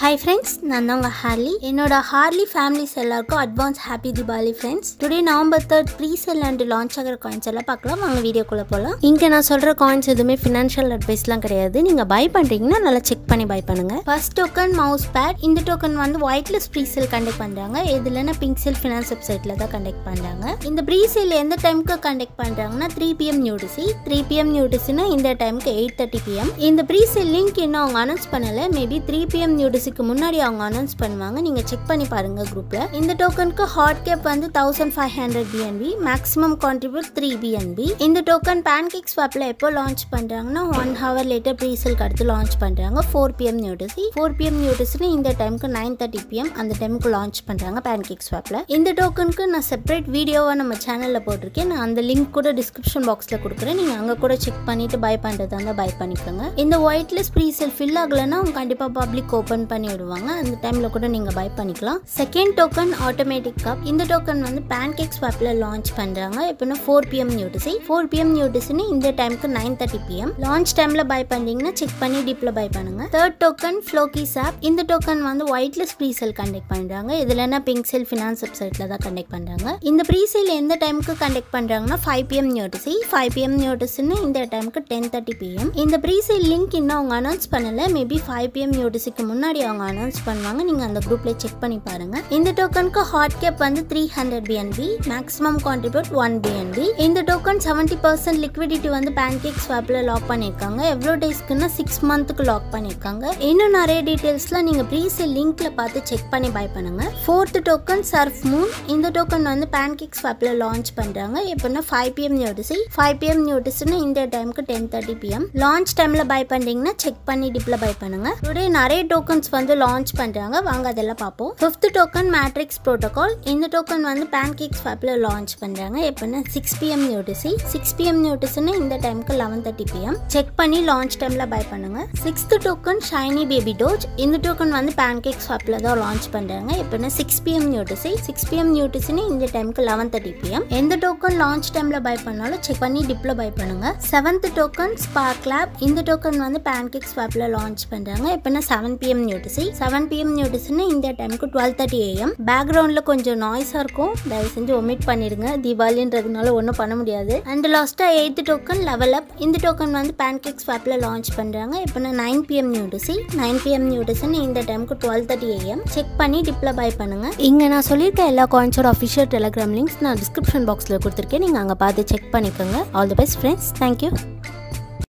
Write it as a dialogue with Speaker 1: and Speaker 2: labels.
Speaker 1: Hi friends நான் தான் உங்கள் ஹார்லி என்னோட ஹார்லி ஃபேமிலிஸ் எல்லாருக்கும் advance happy Deepavali friends today November third presale and launch ஆகிற காயின்ஸ் எல்லாம் பார்க்கலாம். வாங்க வீடியோக்குள்ளே போகலாம் இங்கே நான் சொல்கிற காயின்ஸ் எதுவுமே ஃபினான்ஷியல் அட்வைஸ்லாம் கிடையாது. நீங்கள் பை பண்ணுறீங்கன்னா நல்லா செக் பண்ணி பை பண்ணுங்கள் ஃபர்ஸ்ட் டோக்கன் மவுஸ் பேட் இந்த டோக்கன் வந்து ஒயிட்லெஸ் ப்ரீ செல் கண்டக்ட் பண்ணுறாங்க இதுலன்னா பிங்க் செல் ஃபினான்ஸ் வெப்சைட்டில் தான் கண்டக்ட் பண்ணுறாங்க இந்த ப்ரீ செல் எந்த டைமுக்கு கண்டக்ட் பண்ணுறாங்கன்னா three PM UTC three PM நியூடிசினா இந்த டைமுக்கு எயிட் தேர்ட்டி பிஎம் இந்த ப்ரீ செல் லிங்க் இன்னும் அவங்க அனௌன்ஸ் பண்ணலை. மேபி த்ரீ பிஎம் நியூடிசிக்கு முன்னாடி அவங்க அனௌன்ஸ் பண்ணுவாங்க. நீங்கள் செக் பண்ணி பாருங்கள் குரூப்பில் இந்த டோக்கனுக்கு ஹாட் கேப் வந்து thousand five hundred BNB maximum contribute three BNB இந்த டோக்கன் பேன்கேக் ஸ்வாப்பில் எப்போ லான்ச் பண்ணுறாங்கன்னா ஒன் ஹவர் லேட்டர் ப்ரீசலுக்கு அடுத்து லான்ச் பண்ணுறாங்க four PM UTC four PM நியூடிஸ்னு இந்த டைமுக்கு நைன் தேர்ட்டி பிஎம் அந்த டைமுக்கு லான்ச் பண்ணுறாங்க பேன் கேக் ஸ்வாப்பில் இந்த டோக்கனுக்கு நான் செப்பரேட் வீடியோவாக நம்ம சேனலில் போட்டிருக்கேன். நான் அந்த லிங்க் கூட டிஸ்கிரிப்ஷன் பாக்ஸில் கொடுக்குறேன். நீங்கள் அங்கே கூட செக் பண்ணிட்டு பை பண்ணுறதா இருந்தால் பை பண்ணிக்கோங்க. இந்த ஒயிட்லெஸ் லிஸ்ட் செல் ஃபில் ஆகலைன்னா அவங்க கண்டிப்பாக பப்ளிக் ஓப்பன் பண்ணி விடுவாங்க அந்த டைமில் கூட நீங்கள் பை பண்ணிக்கலாம். செகண்ட் டோக்கன் ஆட்டோமேட்டிக் கப் இந்த டோக்கன் வந்து பேன் கேக் ஸ்வாப்பில் லான்ச் பண்ணுறாங்க எப்படின்னா four PM UTC four PM நியூடிசின்னு இந்த டைமுக்கு நைன் தேர்ட்டி பிஎம் லான்ச் டைமில் பை பண்ணிங்கன்னா செக் பண்ணி டிப்பில் பை பண்ணுங்கள் தேர்ட் டோக்கன் ஃப்ளோகிஸ் ஆப் இந்த டோக்கன் வந்து ஒயிட்லெஸ் ப்ரீ செல் கண்டக்ட் பண்ணுறாங்க இதுலன்னா பிங்க் செல் ஃபினான்ஸ் வெப்சைட்டில் தான் கண்டக்ட் பண்ணுறாங்க இந்த ப்ரீசேல் எந்த டைமுக்கு கண்டக்ட் பண்ணுறாங்கன்னா ஃபைவ் பிஎம் நியூடிசி ஃபைவ் பிஎம் நியூடிஸ்னு இந்த டைமுக்கு டென் தேர்ட்டி பிஎம் இந்த ப்ரீசேல் லிங்க் இன்னும் அவங்க அனௌன்ஸ் பண்ணலை. மேபி ஃபைவ் பிஎம் நியூடிசிக்கு முன்னாடி அவங்க அனௌன்ஸ் பண்ணுவாங்க. நீங்கள் அந்த குரூப்ல செக் பண்ணி பாருங்க. இந்த டோக்கனுக்கு ஹாட் கேப் வந்து three hundred BNB maximum contribute one BNB இந்த டோக்கன் செவன்ட்டி பர்சன்ட் லிக்விடிட்டி வந்து பேன்கேக் ஸ்வாப்பில் லாக் பண்ணியிருக்காங்க எவ்வளோ டேஸ்க்குன்னா சிக்ஸ் மந்த்துக்கு லாக் பண்ணியிருக்காங்க இன்னும் நிறைய டீட்டெயில்ஸ்லாம் நீங்கள் ப்ரீ லிங்க்கில் லிங்க்ல பார்த்து செக் பண்ணி பை பண்ணுங்க. ஃபோர்த் டோக்கன் சர்ஃப் மூன் இந்த டோக்கன் வந்து பேன்கேக் ஸ்வாப்பில் லான்ச் பண்றாங்க. எப்படின்னா five PM UTC five PM நியூடிஸ்னு இந்த டைமுக்கு டென் தேர்ட்டி பிஎம் லான்ச் டைம்ல பை பண்றீங்கன்னா செக் பண்ணி டிப்பில் பை பண்ணுங்க. டுடே நிறைய டோக்கன்ஸ் வந்து லான்ச் பண்ணுறாங்க வாங்க அதெல்லாம் பார்ப்போம். ஃபிஃப்த் டோக்கன் மேட்ரிக்ஸ் ப்ரோட்டோகால் இந்த டோக்கன் வந்து பேன் கேக்ஸ் ஃபேப்பில் லான்ச் பண்ணுறாங்க எப்படின்னா six PM UTC six PM நியூடிஸ்னு இந்த டைமுக்கு லெவன் தேர்ட்டி பிஎம் செக் பண்ணி லான்ச் டைமில் பை பண்ணுங்க. Sixth token shiny baby doge இந்த டோக்கன் வந்து பேன் கேக்ஸ் ஃபேப்பில் தான் லான்ச் பண்ணுறாங்க எப்படின்னா six PM UTC six PM நியூடிஸ்னு இந்த டைமுக்கு லெவன் தேர்ட்டி பிஎம் எந்த டோக்கன் லான்ச் டைமில் பை பண்ணாலும் செக் பண்ணி டிப்ல பை பண்ணுங்க. செவன்த் டோக்கன் ஸ்பார்க் லேப் இந்த டோக்கன் வந்து பேன் கேக்ஸ் ஃபேப்பில் லான்ச் பண்ணுறாங்க எப்படின்னா seven PM UTC seven PM நியூடிஸ்னு இந்த டைமுக்கு டுவெல் தேர்ட்டி ஏஎம் பேக்ரவுண்டில் கொஞ்சம் நாய்ஸாக இருக்கும். தயவு செஞ்சு ஒமிட் பண்ணிடுங்க தீபாவளின்றதுனால ஒன்றும் பண்ண முடியாது. அண்ட் லாஸ்ட்டாக எயித்து டோக்கன் லெவல் அப் இந்த டோக்கன் வந்து பேன் கேக் ஸ்வாப்பில் லான்ச் இப்போ எப்படின்னா nine PM UTC nine PM நியூடிஸ்னு இந்த டைமுக்கு டுவெல் தேர்ட்டி ஏஎம் செக் பண்ணி டிப்ல பை பண்ணுங்க. இங்கே நான் சொல்லியிருக்க எல்லா காயின்ஸோட அஃபிஷியல் டெலிகிராம் லிங்க்ஸ் நான் டிஸ்கிரிப்ஷன் பாக்ஸில் கொடுத்துருக்கேன். நீங்கள் அங்கே பார்த்து செக் பண்ணிக்கோங்க. All the best friends thank you